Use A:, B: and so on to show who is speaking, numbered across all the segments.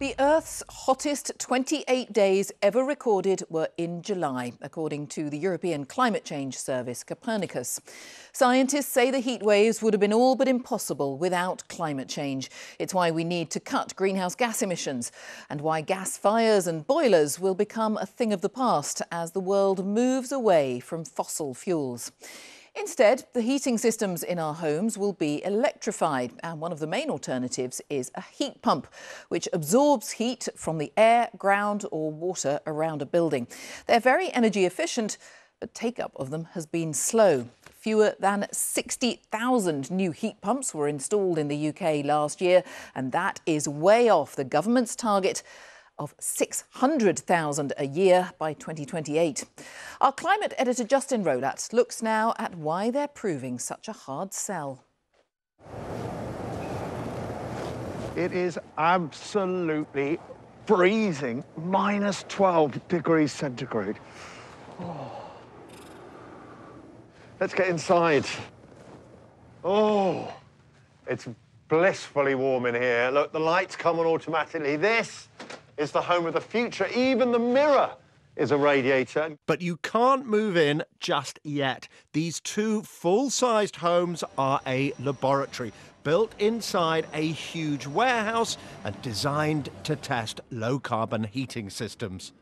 A: The Earth's hottest 28 days ever recorded were in July, according to the European climate change service Copernicus. Scientists say the heat waves would have been all but impossible without climate change. It's why we need to cut greenhouse gas emissions and why gas fires and boilers will become a thing of the past as the world moves away from fossil fuels. Instead, the heating systems in our homes will be electrified, and one of the main alternatives is a heat pump, which absorbs heat from the air, ground, or water around a building. They're very energy efficient, but take up of them has been slow. Fewer than 60,000 new heat pumps were installed in the UK last year, and that is way off the government's target of 600,000 a year by 2028. Our climate editor Justin Rowlatt looks now at why they're proving such a hard sell.
B: It is absolutely freezing, minus 12 degrees centigrade. Oh. Let's get inside. Oh, it's blissfully warm in here. Look, the lights come on automatically. This is the home of the future. Even the mirror is a radiator.
C: But you can't move in just yet. These two full sized homes are a laboratory built inside a huge warehouse and designed to test low carbon heating systems.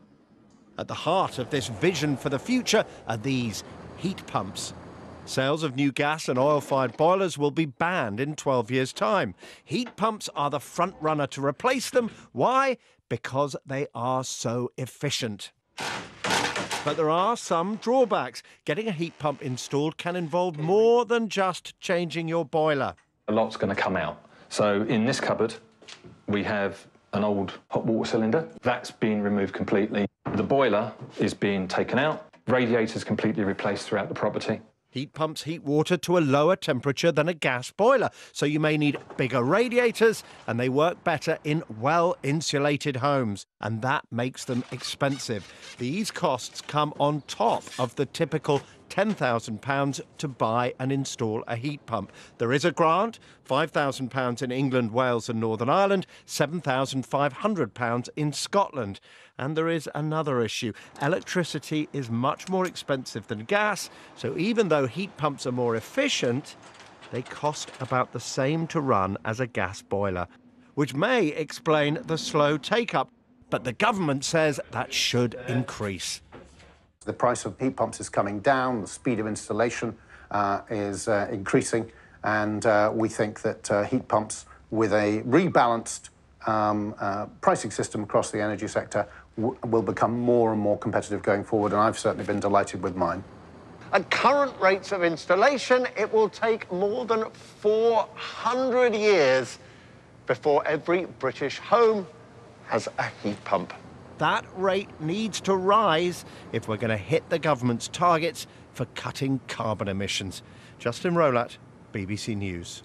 C: At the heart of this vision for the future are these heat pumps. Sales of new gas and oil fired boilers will be banned in 12 years' time. Heat pumps are the front runner to replace them. Why? Because they are so efficient. But there are some drawbacks. Getting a heat pump installed can involve more than just changing your boiler.
D: A lot's going to come out. So in this cupboard, we have an old hot water cylinder. That's been removed completely. The boiler is being taken out. Radiators completely replaced throughout the property.
C: Heat pumps heat water to a lower temperature than a gas boiler, so you may need bigger radiators and they work better in well insulated homes, and that makes them expensive. These costs come on top of the typical £10,000 to buy and install a heat pump. There is a grant, £5,000 in England, Wales, and Northern Ireland, £7,500 in Scotland. And there is another issue. Electricity is much more expensive than gas, so even though heat pumps are more efficient, they cost about the same to run as a gas boiler, which may explain the slow take up. But the government says that should increase.
E: The price of heat pumps is coming down, the speed of installation uh, is uh, increasing, and uh, we think that uh, heat pumps with a rebalanced um, uh, pricing system across the energy sector will become more and more competitive going forward, and I've certainly been delighted with mine.
B: At current rates of installation, it will take more than 400 years before every British home has a heat pump.
C: That rate needs to rise if we're going to hit the government's targets for cutting carbon emissions. Justin Rowlatt, BBC News.